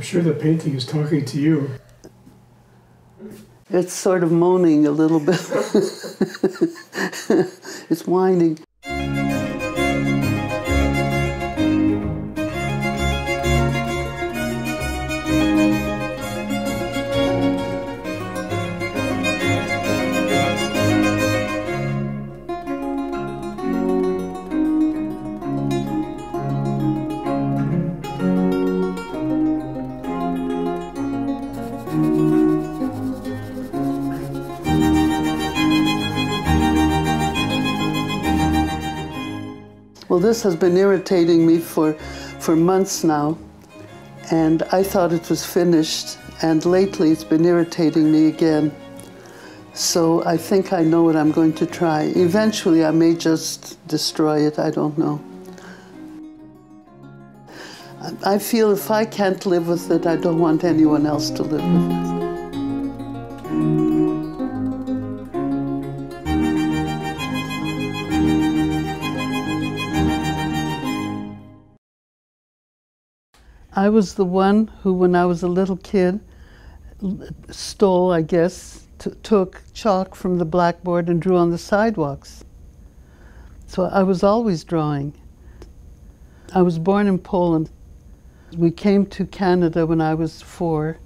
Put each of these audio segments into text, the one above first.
I'm sure the painting is talking to you. It's sort of moaning a little bit. it's whining. This has been irritating me for, for months now, and I thought it was finished, and lately it's been irritating me again. So I think I know what I'm going to try. Eventually, I may just destroy it, I don't know. I feel if I can't live with it, I don't want anyone else to live with it. I was the one who, when I was a little kid, stole, I guess, took chalk from the blackboard and drew on the sidewalks. So I was always drawing. I was born in Poland. We came to Canada when I was four,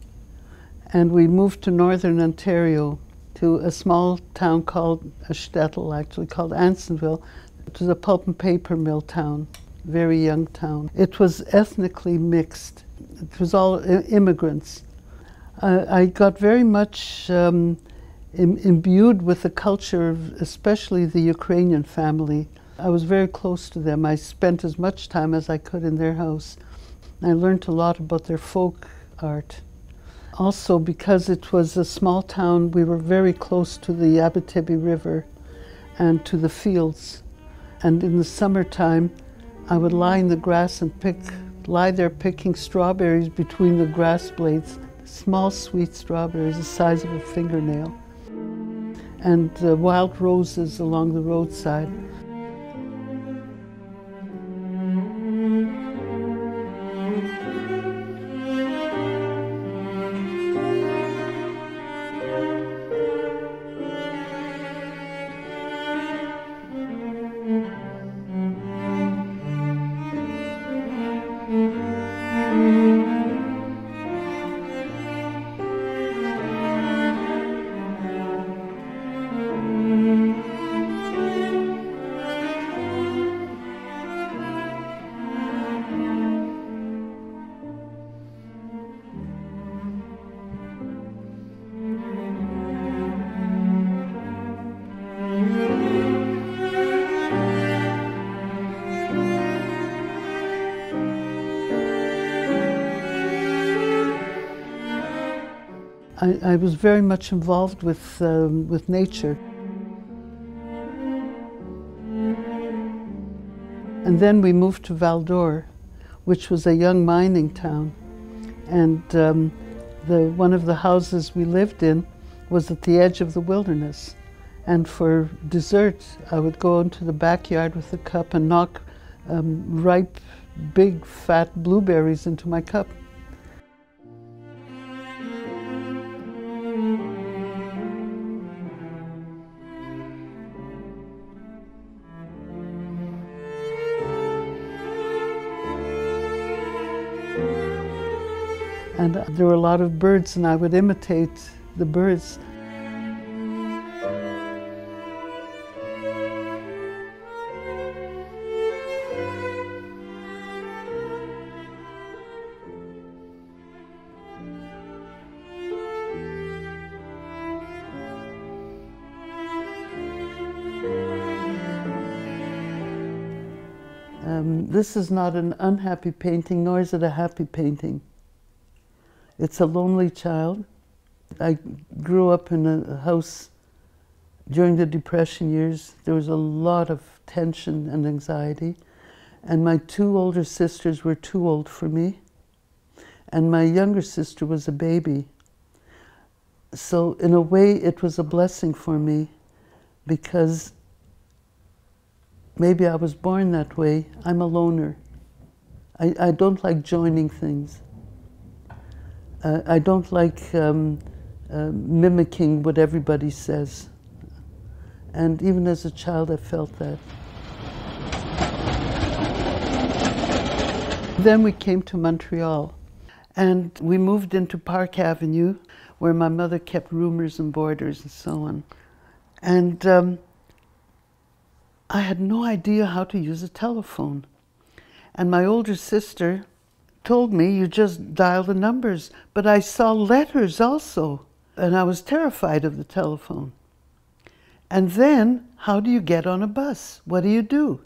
and we moved to northern Ontario to a small town called, a shtetl actually, called Ansonville. It was a pulp and paper mill town very young town. It was ethnically mixed. It was all immigrants. I got very much um, Im imbued with the culture of especially the Ukrainian family. I was very close to them. I spent as much time as I could in their house. I learned a lot about their folk art. Also, because it was a small town, we were very close to the Abitibi River and to the fields. And in the summertime, I would lie in the grass and pick, lie there picking strawberries between the grass blades, small sweet strawberries the size of a fingernail, and wild roses along the roadside. I, was very much involved with, um, with nature. And then we moved to Val-d'Or, which was a young mining town. And um, the, one of the houses we lived in was at the edge of the wilderness. And for dessert, I would go into the backyard with a cup and knock um, ripe, big, fat blueberries into my cup. There were a lot of birds, and I would imitate the birds. Um, this is not an unhappy painting, nor is it a happy painting. It's a lonely child. I grew up in a house during the Depression years. There was a lot of tension and anxiety. And my two older sisters were too old for me. And my younger sister was a baby. So, in a way, it was a blessing for me because maybe I was born that way. I'm a loner. I, I don't like joining things. Uh, I don't like um, uh, mimicking what everybody says. And even as a child, I felt that. Then we came to Montreal and we moved into Park Avenue where my mother kept roomers and boarders and so on. And um, I had no idea how to use a telephone. And my older sister told me, you just dial the numbers. But I saw letters also, and I was terrified of the telephone. And then, how do you get on a bus? What do you do?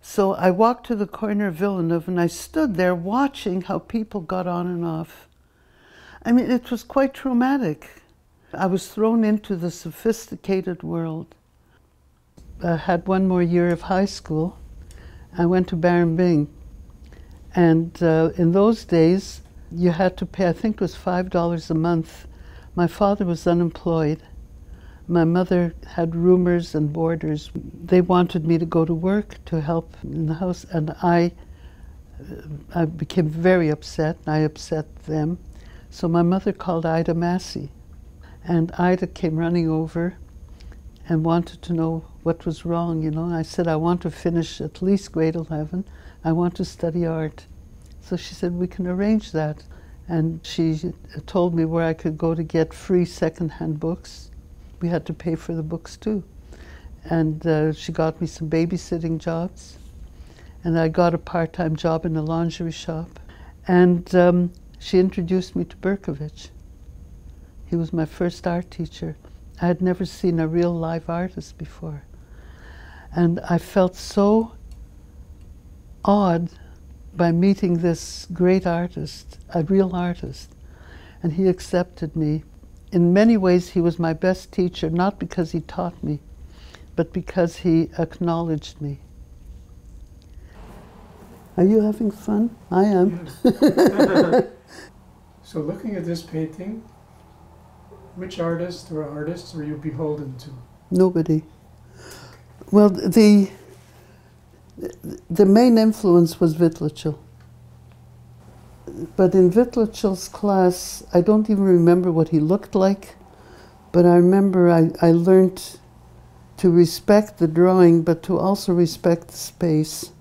So I walked to the corner of Villeneuve and I stood there watching how people got on and off. I mean, it was quite traumatic. I was thrown into the sophisticated world. I had one more year of high school. I went to Baron Byng. And uh, in those days, you had to pay, I think it was $5 a month. My father was unemployed. My mother had roomers and boarders. They wanted me to go to work to help in the house, and I, uh, I became very upset. I upset them. So my mother called Ida Massey, and Ida came running over and wanted to know what was wrong, you know. I said, I want to finish at least grade 11. I want to study art. So she said, we can arrange that. And she told me where I could go to get free secondhand books. We had to pay for the books too. And uh, she got me some babysitting jobs. And I got a part-time job in a lingerie shop. And um, she introduced me to Bercovitch. He was my first art teacher. I had never seen a real live artist before. And I felt so awed by meeting this great artist, a real artist. And he accepted me. In many ways, he was my best teacher, not because he taught me, but because he acknowledged me. Are you having fun? I am. Yes. so looking at this painting, which artist or artists were you beholden to? Nobody. Well, the the main influence was Wittlichel. But in Wittlichel's class, I don't even remember what he looked like, but I remember I, I learned to respect the drawing, but to also respect the space.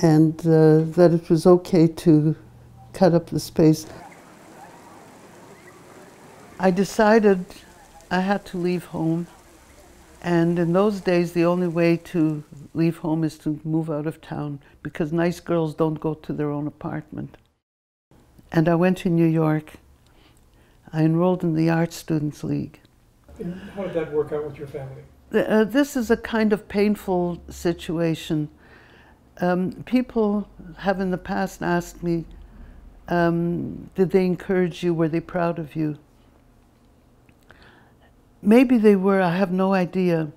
And uh, that it was okay to cut up the space. I decided I had to leave home. And in those days, the only way to leave home is to move out of town because nice girls don't go to their own apartment. And I went to New York. I enrolled in the Art Students League. And how did that work out with your family? Uh, this is a kind of painful situation. Um, people have in the past asked me, um, did they encourage you? Were they proud of you? Maybe they were, I have no idea.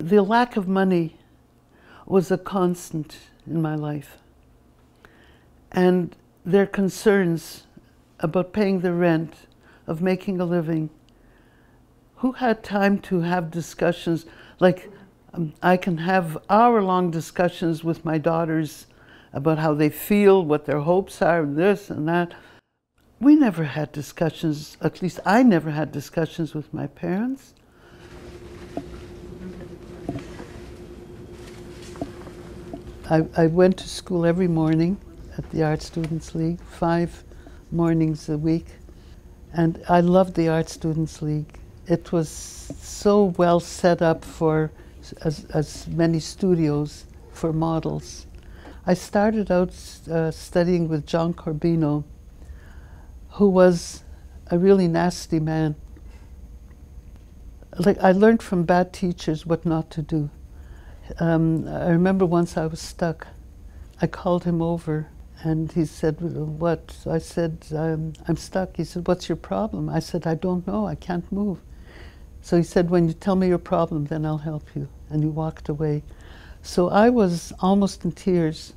The lack of money was a constant in my life. And their concerns about paying the rent, of making a living. Who had time to have discussions? Like, um, I can have hour long discussions with my daughters about how they feel, what their hopes are, this and that. We never had discussions, at least I never had discussions with my parents. I, I went to school every morning at the Art Students League, five mornings a week. And I loved the Art Students League. It was so well set up for as, as many studios for models. I started out uh, studying with Jon Corbino, who was a really nasty man. Like I learned from bad teachers what not to do. Um, I remember once I was stuck. I called him over and he said, What? I said, um, I'm stuck. He said, What's your problem? I said, I don't know. I can't move. So he said, When you tell me your problem, then I'll help you. And he walked away. So I was almost in tears.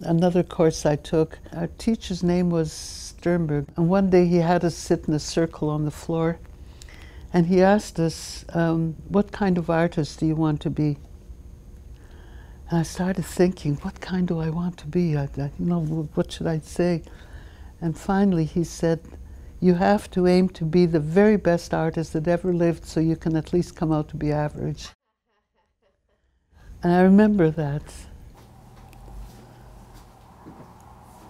Another course I took, our teacher's name was Sternberg. And one day he had us sit in a circle on the floor and he asked us, um, What kind of artist do you want to be? And I started thinking, what kind do I want to be? I, I, you know, what should I say? And finally he said, you have to aim to be the very best artist that ever lived so you can at least come out to be average. And I remember that.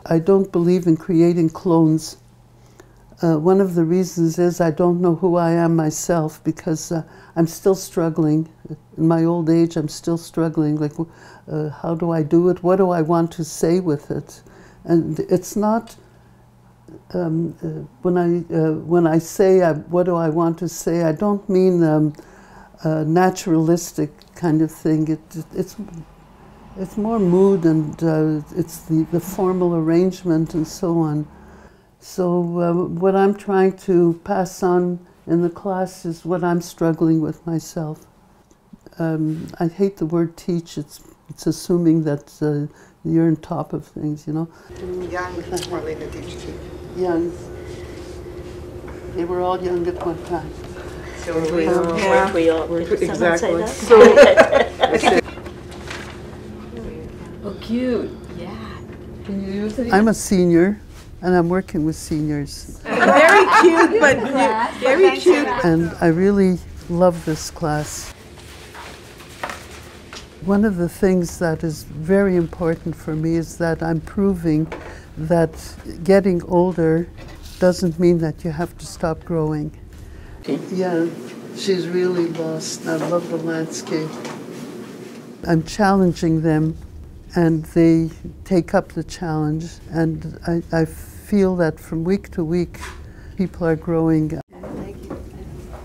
I don't believe in creating clones. Uh, one of the reasons is I don't know who I am myself because uh, I'm still struggling. In my old age, I'm still struggling. Like, uh, how do I do it? What do I want to say with it? And it's not um, uh, when I uh, when I say I, what do I want to say, I don't mean um, naturalistic kind of thing. It, it's it's more mood and uh, it's the, the formal arrangement and so on. So uh, what I'm trying to pass on in the class is what I'm struggling with myself. Um, I hate the word teach. It's it's assuming that uh, you're on top of things, you know. Young Marlena teach too. Young. They were all young at one time. So we, We all, yeah. we all, We're- did someone say exactly. that? Oh, cute. Yeah. Can you use it? I'm a senior, and I'm working with seniors. Very cute, but very cute. and I really love this class. One of the things that is very important for me is that I'm proving that getting older doesn't mean that you have to stop growing. Yeah, she's really lost. I love the landscape. I'm challenging them, and they take up the challenge. And I, I feel that from week to week, people are growing.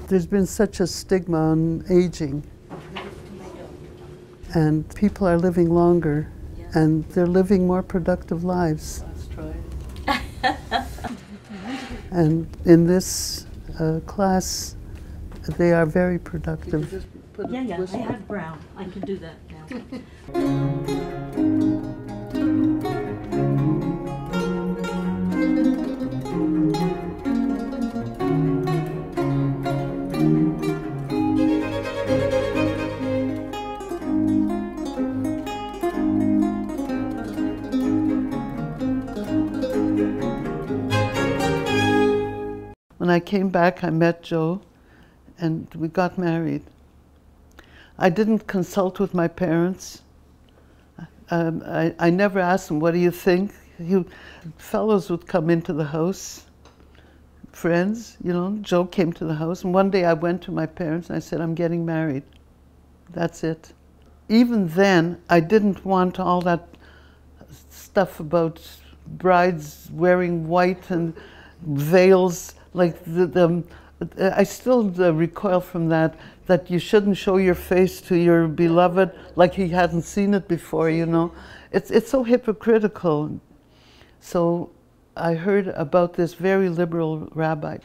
There's been such a stigma on aging, and people are living longer, and they're living more productive lives. and in this uh, class, they are very productive. Yeah, yeah, I have brown. I can do that now. I came back, I met Joe and we got married. I didn't consult with my parents. Um, I, I never asked them, What do you think? He, fellows would come into the house, friends, you know. Joe came to the house, and one day I went to my parents and I said, I'm getting married. That's it. Even then, I didn't want all that stuff about brides wearing white and veils like the, the I still uh, recoil from that that you shouldn't show your face to your beloved like he hadn't seen it before you know? It's it's so hypocritical. So I heard about this very liberal rabbi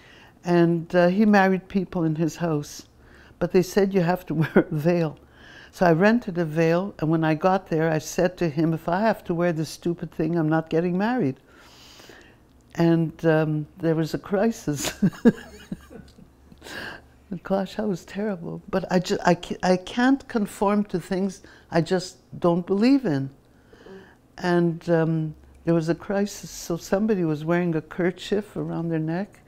and uh, he married people in his house but they said you have to wear a veil. So I rented a veil and when I got there I said to him if I have to wear this stupid thing I'm not getting married and um, there was a crisis. Gosh, that was terrible. But I, just, I, I can't conform to things I just don't believe in. And um, there was a crisis, so somebody was wearing a kerchief around their neck,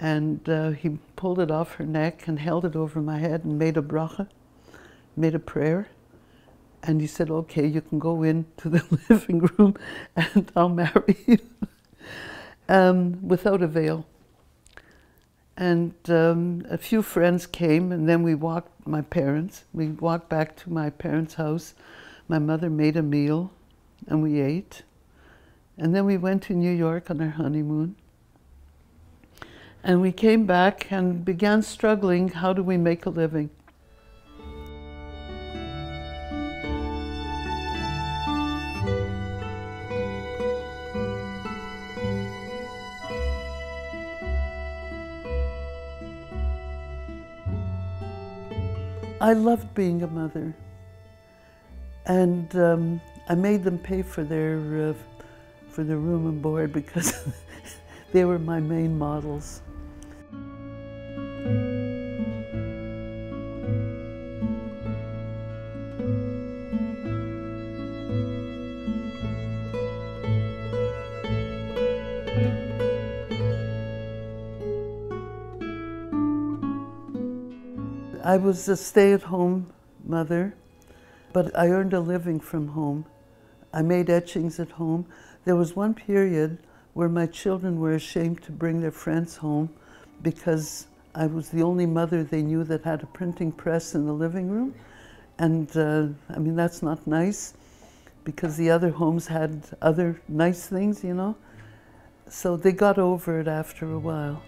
and uh, he pulled it off her neck and held it over my head and made a bracha, made a prayer. And he said, okay, you can go into the living room and I'll marry you um, without a veil. And um, a few friends came, and then we walked, my parents, we walked back to my parents' house. My mother made a meal, and we ate. And then we went to New York on our honeymoon. And we came back and began struggling how do we make a living? I loved being a mother. And um, I made them pay for their, uh, for their room and board because they were my main models. I was a stay at home mother, but I earned a living from home. I made etchings at home. There was one period where my children were ashamed to bring their friends home because I was the only mother they knew that had a printing press in the living room. And uh, I mean, that's not nice because the other homes had other nice things, you know. So they got over it after a while.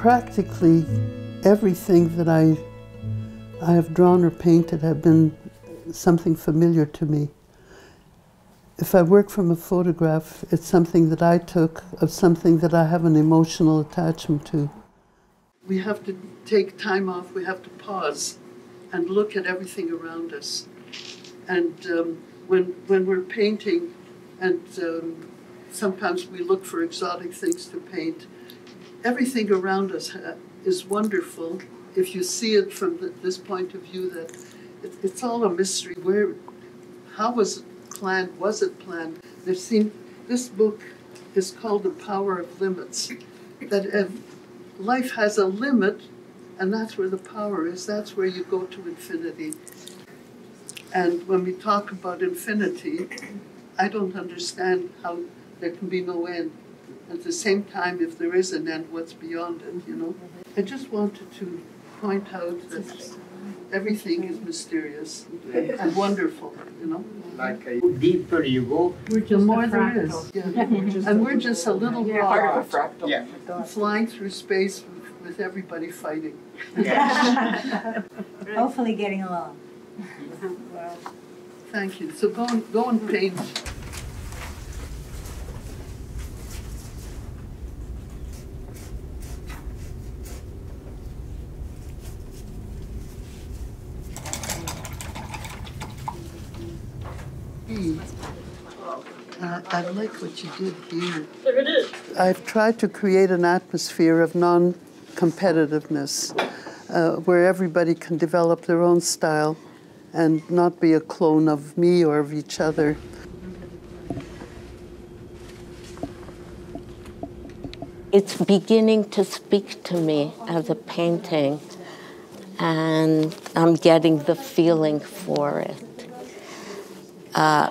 Practically everything that I, I have drawn or painted have been something familiar to me. If I work from a photograph, it's something that I took of something that I have an emotional attachment to. We have to take time off, we have to pause and look at everything around us. And um, when, when we're painting, and um, sometimes we look for exotic things to paint, everything around us is wonderful if you see it from the, this point of view that it, it's all a mystery. Where, how was it planned? Was it planned? There seem, this book is called The Power of Limits. That uh, life has a limit, and that's where the power is. That's where you go to infinity. And when we talk about infinity, I don't understand how there can be no end. At the same time, if there is an end, what's beyond it, you know? Mm-hmm. I just wanted to point out that everything is mysterious and, and wonderful, you know? Like deeper you go, We're The more a there Yeah. And we're just a little Part of a fractal. yeah. flying through space with, with everybody fighting. Hopefully getting along. Thank you. So go and, go and paint. Uh, I like what you did here. There it is. I've tried to create an atmosphere of non competitiveness uh, where everybody can develop their own style and not be a clone of me or of each other. It's beginning to speak to me as a painting, and I'm getting the feeling for it. Uh,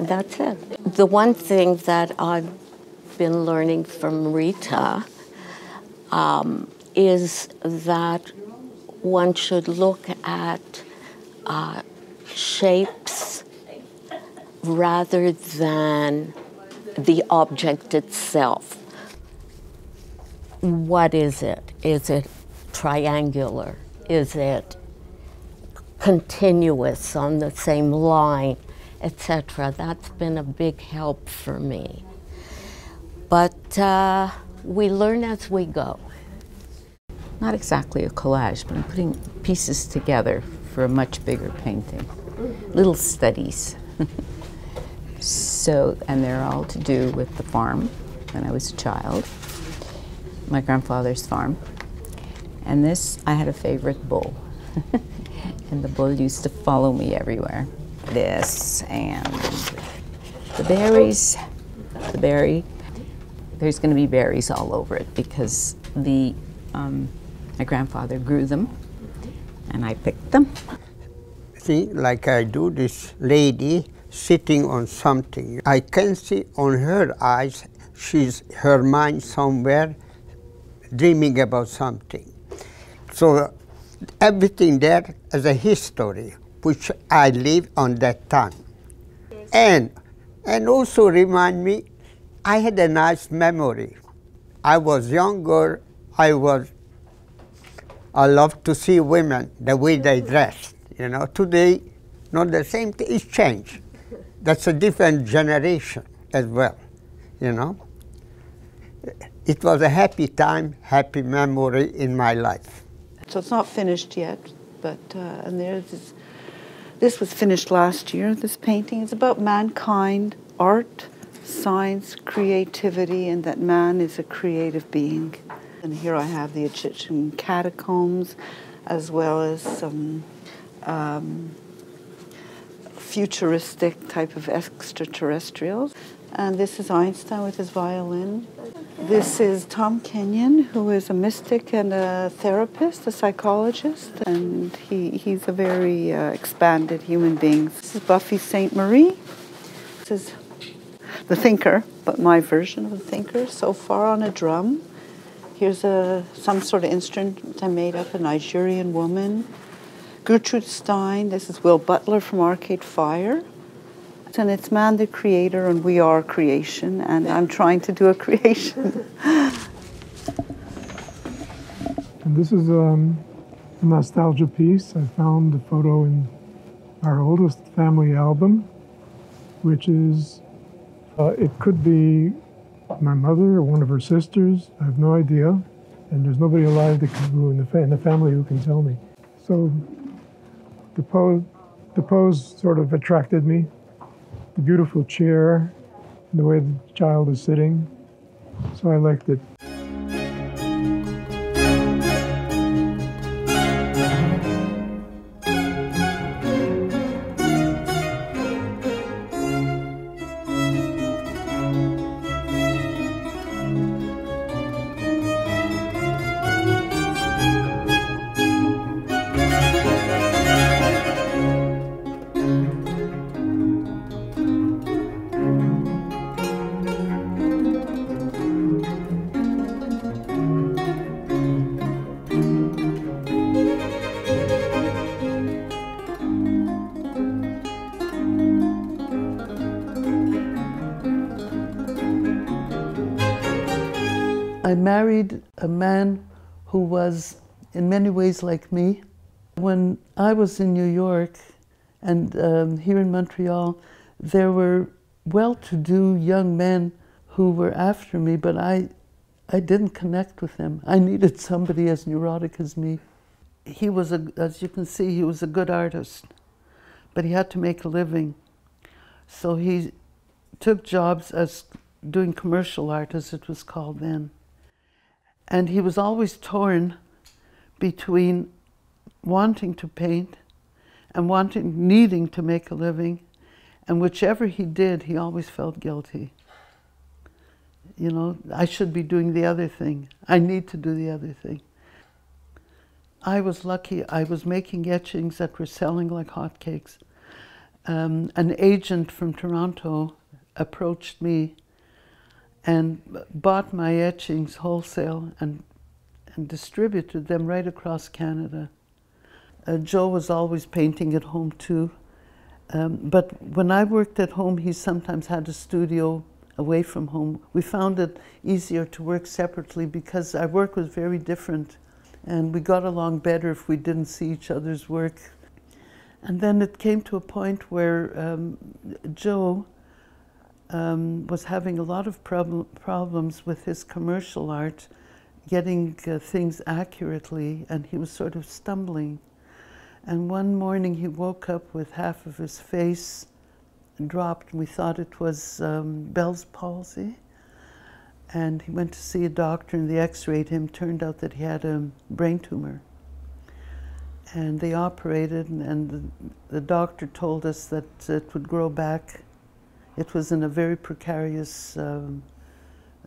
that's it. The one thing that I've been learning from Rita um, is that one should look at uh, shapes rather than the object itself. What is it? Is it triangular? Is it continuous on the same line, etc.? That's been a big help for me. But uh, we learn as we go. not exactly a collage, but I'm putting pieces together for a much bigger painting. Little studies. so, and they're all to do with the farm when I was a child, my grandfather's farm. And this, I had a favorite bull. and the bull used to follow me everywhere. This and the berries, the berry. There's going to be berries all over it because the um, my grandfather grew them, and I picked them. See, like I do, this lady sitting on something. I can see on her eyes, she's her mind somewhere dreaming about something. So everything there is a history which I live on that time. And and also remind me, I had a nice memory. I was younger, I was I love to see women the way they dressed, You know, today, not the same thing. It's changed. That's a different generation as well. You know, It was a happy time, happy memory in my life. So it's not finished yet, but uh, and there's this, was finished last year. This painting is about mankind, art, science, creativity, and that man is a creative being. And here I have the Egyptian catacombs, as well as some um, futuristic type of extraterrestrials. And this is Einstein with his violin. This is Tom Kenyon, who is a mystic and a therapist, a psychologist, and he, he's a very uh, expanded human being. This is Buffy Sainte-Marie. This is the thinker, but my version of the thinker, so far on a drum. Here's a, some sort of instrument I made up, a Nigerian woman. Gertrude Stein, this is Will Butler from Arcade Fire and it's man the creator and we are creation and I'm trying to do a creation. and this is um, a nostalgia piece. I found the photo in our oldest family album, which is, uh, it could be my mother or one of her sisters. I have no idea. And there's nobody alive that can, who in, the in the family who can tell me. So the pose, the pose sort of attracted me beautiful chair, the way the child is sitting. So I liked it. I married a man who was in many ways like me. When I was in New York and um, here in Montreal, there were well-to-do young men who were after me, but I, I didn't connect with them. I needed somebody as neurotic as me. He was, a, as you can see, he was a good artist, but he had to make a living. So he took jobs as doing commercial art, as it was called then. And he was always torn between wanting to paint and wanting, needing to make a living. And whichever he did, he always felt guilty. You know, I should be doing the other thing. I need to do the other thing. I was lucky. I was making etchings that were selling like hotcakes. Um, an agent from Toronto approached me and bought my etchings wholesale and, and distributed them right across Canada. Uh, Joe was always painting at home too. Um, but when I worked at home, he sometimes had a studio away from home. We found it easier to work separately because our work was very different and we got along better if we didn't see each other's work. And then it came to a point where um, Joe um, was having a lot of prob problems with his commercial art, getting uh, things accurately, and he was sort of stumbling. And one morning he woke up with half of his face dropped. We thought it was um, Bell's palsy. And he went to see a doctor, and they x rayed him. Turned out that he had a brain tumor. And they operated, and the, the doctor told us that it would grow back it was in a very precarious um,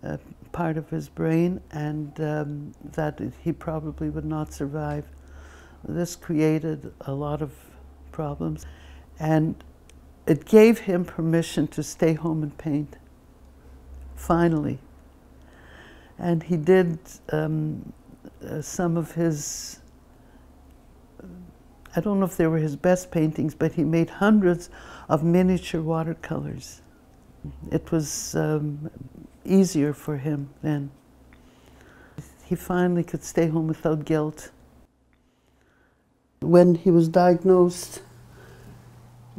uh, part of his brain and um, that he probably would not survive. This created a lot of problems and it gave him permission to stay home and paint, finally. And he did um, uh, some of his, I don't know if they were his best paintings, but he made hundreds of miniature watercolors. It was um, easier for him then. He finally could stay home without guilt. When he was diagnosed,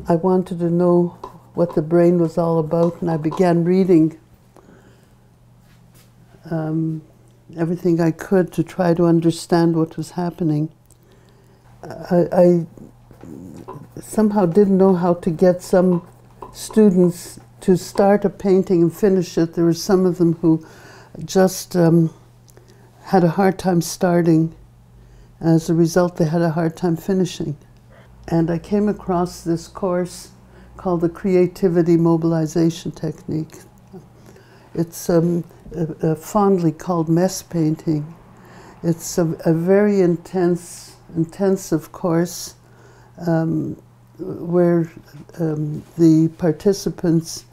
I wanted to know what the brain was all about, and I began reading um, everything I could to try to understand what was happening. I, I somehow didn't know how to get some students to start a painting and finish it. There were some of them who just um, had a hard time starting. As a result, they had a hard time finishing. And I came across this course called the Creativity Mobilization Technique. It's um, uh, fondly called mess painting. It's a, a very intense, intensive course um, where um, the participants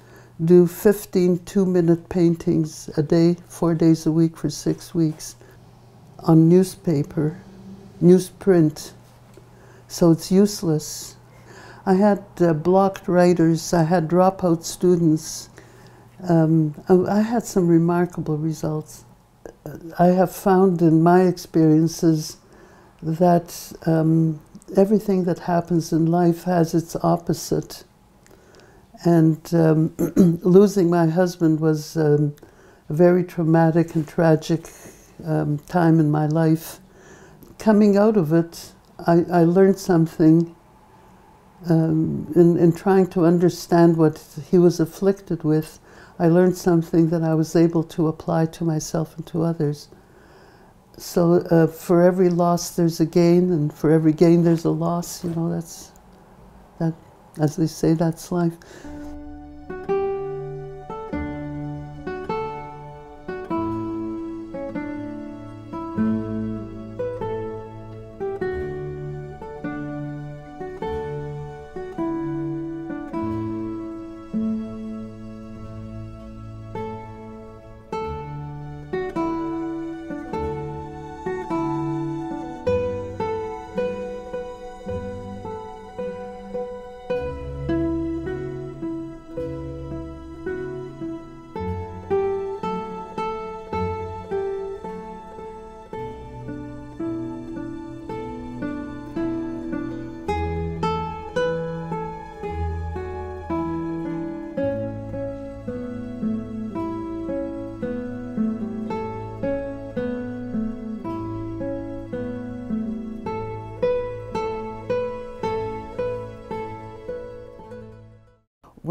do 15 two minute paintings a day, four days a week for six weeks on newspaper, newsprint. So it's useless. I had uh, blocked writers, I had dropout students. Um, I had some remarkable results. I have found in my experiences that um, everything that happens in life has its opposite. And um, losing my husband was um, a very traumatic and tragic um, time in my life. Coming out of it, I, I learned something um, in, in trying to understand what he was afflicted with. I learned something that I was able to apply to myself and to others. So uh, for every loss, there's a gain, and for every gain, there's a loss. You know, that's that, as they say, that's life.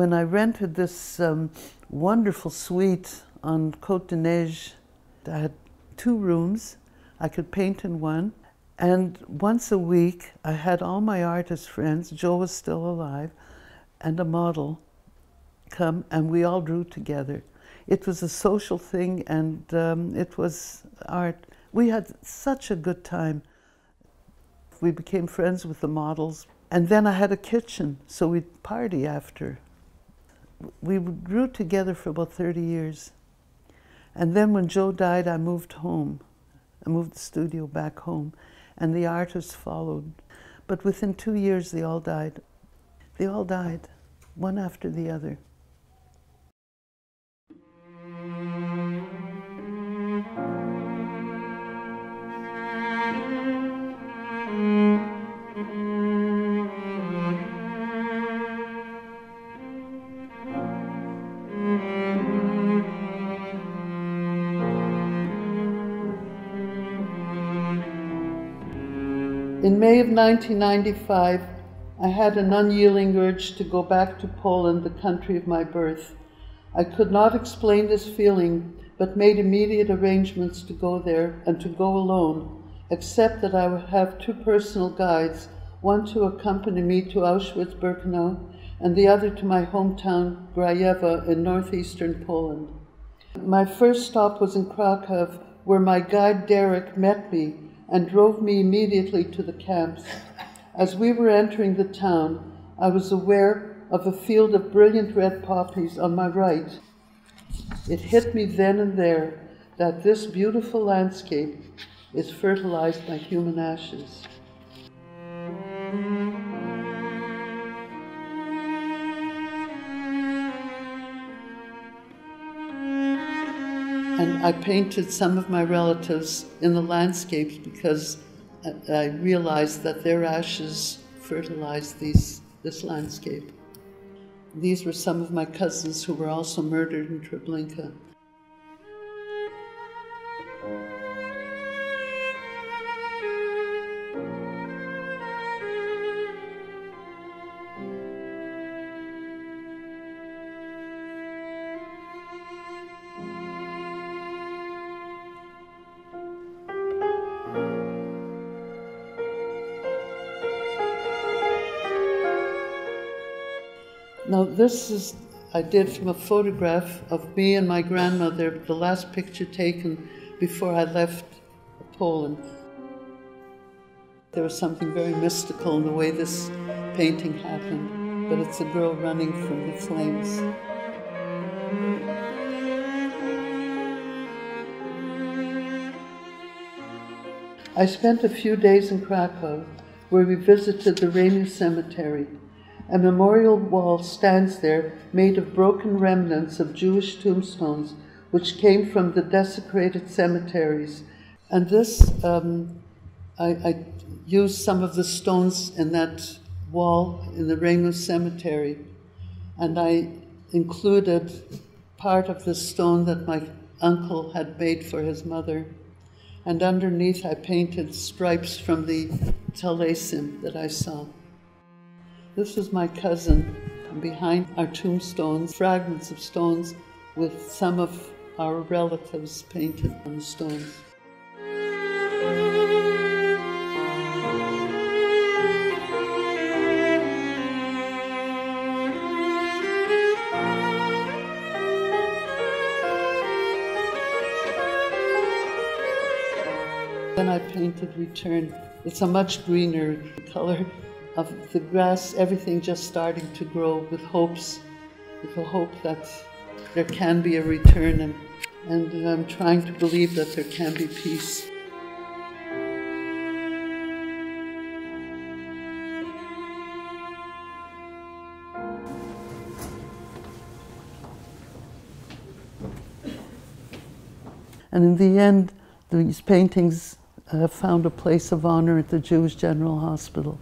When I rented this um, wonderful suite on Côte-des-Neiges, I had two rooms. I could paint in one. And once a week, I had all my artist friends, Joe was still alive, and a model come, and we all drew together. It was a social thing, and um, it was art. We had such a good time. We became friends with the models. And then I had a kitchen, so we'd party after we grew together for about 30 years. And then when Joe died, I moved home. I moved the studio back home, and the artists followed. But within two years, they all died. They all died, one after the other. In May of 1995, I had an unyielding urge to go back to Poland, the country of my birth. I could not explain this feeling, but made immediate arrangements to go there and to go alone, except that I would have two personal guides, one to accompany me to Auschwitz Birkenau and the other to my hometown, Grajewo, in northeastern Poland. My first stop was in Krakow, where my guide Derek met me and drove me immediately to the camps. As we were entering the town, I was aware of a field of brilliant red poppies on my right. It hit me then and there that this beautiful landscape is fertilized by human ashes. And I painted some of my relatives in the landscapes because I realized that their ashes fertilized these, this landscape. These were some of my cousins who were also murdered in Treblinka. This is, I did from a photograph of me and my grandmother, the last picture taken before I left Poland. There was something very mystical in the way this painting happened, but it's a girl running from the flames. I spent a few days in Krakow where we visited the Remuh Cemetery. A memorial wall stands there made of broken remnants of Jewish tombstones which came from the desecrated cemeteries. And this, um, I, I used some of the stones in that wall in the Remuh Cemetery, and I included part of the stone that my uncle had made for his mother. And underneath, I painted stripes from the Taliesim that I saw. This is my cousin. Behind our tombstones, fragments of stones with some of our relatives painted on the stones. Then I painted Return. It's a much greener color of the grass, everything just starting to grow with hopes, with the hope that there can be a return, and, and I'm trying to believe that there can be peace. And in the end, these paintings uh, found a place of honor at the Jewish General Hospital.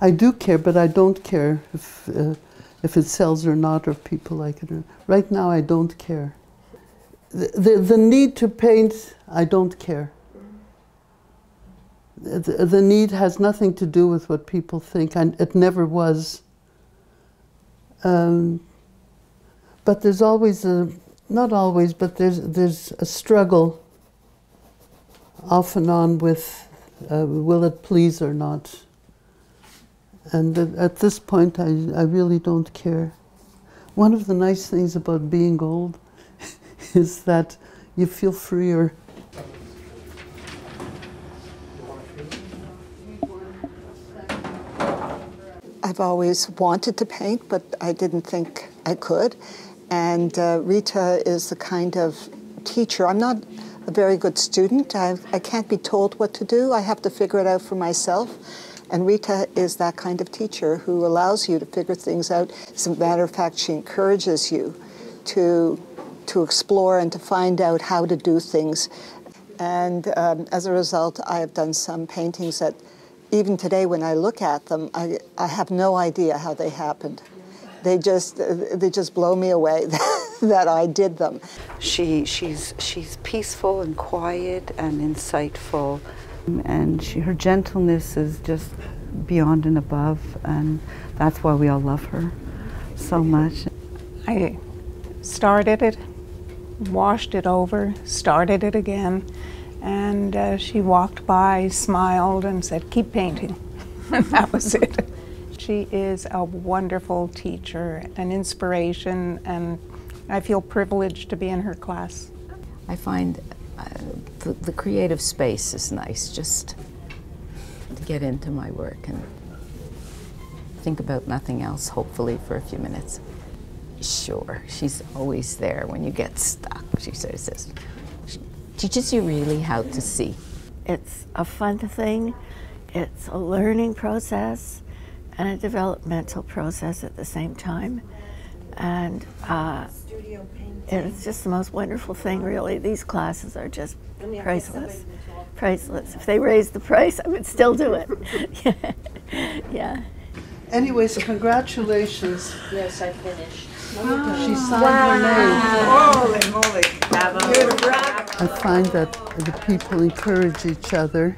I do care, but I don't care if, uh, if it sells or not, or if people like it. Or, right now, I don't care. The, the, the need to paint, I don't care. The, the need has nothing to do with what people think, and it never was. Um, but there's always a, not always, but there's, there's a struggle off and on with uh, will it please or not. And at this point, I, I really don't care. One of the nice things about being old is that you feel freer. I've always wanted to paint, but I didn't think I could. And uh, Rita is the kind of teacher. I'm not a very good student. I, I can't be told what to do. I have to figure it out for myself. And Rita is that kind of teacher who allows you to figure things out. As a matter of fact, she encourages you to, to explore and to find out how to do things. And um, as a result, I have done some paintings that, even today when I look at them, I, I have no idea how they happened. They just, they just blow me away that I did them. She, she's, she's peaceful and quiet and insightful and she, her gentleness is just beyond and above, and that's why we all love her so much. I started it, washed it over, started it again, and uh, she walked by, smiled, and said, Keep painting. and that was it. She is a wonderful teacher, an inspiration, and I feel privileged to be in her class. I find the, the creative space is nice just to get into my work and think about nothing else, hopefully, for a few minutes. Sure, she's always there when you get stuck. She says this. She teaches you really how to see. It's a fun thing, it's a learning process and a developmental process at the same time. And uh, it's just the most wonderful thing, really. These classes are just priceless. Priceless. If they raised the price, I would still do it. yeah. Anyways, congratulations. Yes, I finished. She signed her name. Holy moly. I find that the people encourage each other,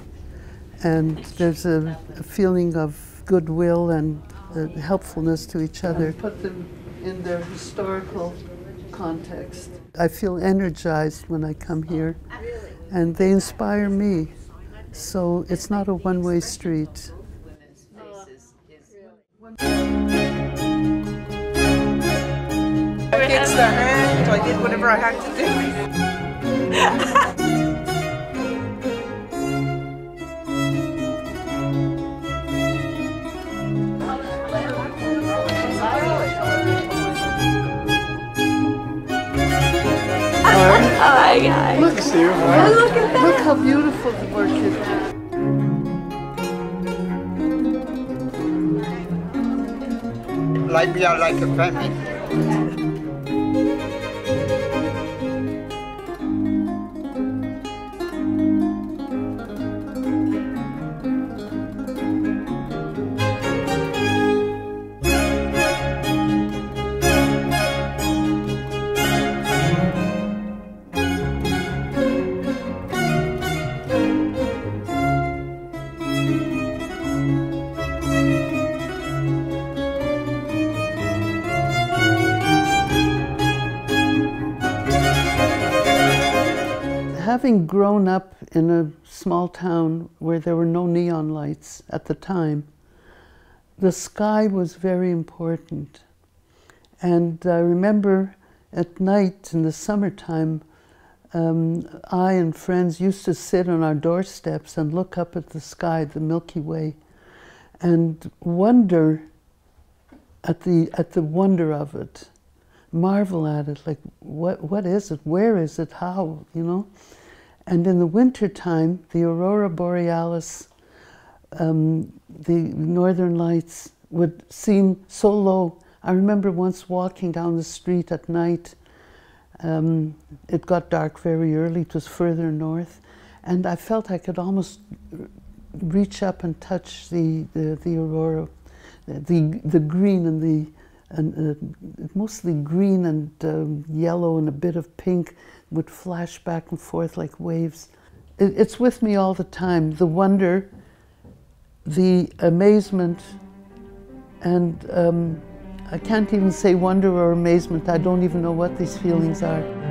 and there's a, a feeling of goodwill and uh, helpfulness to each other. Put them in their historical context. I feel energized when I come here, oh, and they inspire me. So it's not a one way street. Against the hand, I did whatever I had to do. Hi, guys. Look, oh, look at that. Look how beautiful the work is. Like we are like a family. Having grown up in a small town where there were no neon lights at the time, the sky was very important. And I remember at night in the summertime, um, I and friends used to sit on our doorsteps and look up at the sky, the Milky Way, and wonder at the, at the wonder of it marvel at it, like what what is it? Where is it? How? You know? And in the wintertime, the aurora borealis, um, the northern lights would seem so low. I remember once walking down the street at night. Um, it got dark very early. It was further north, and I felt I could almost reach up and touch the the, the aurora, the the green and the and uh, mostly green and um, yellow and a bit of pink would flash back and forth like waves. It, it's with me all the time. The wonder, the amazement, and um, I can't even say wonder or amazement. I don't even know what these feelings are.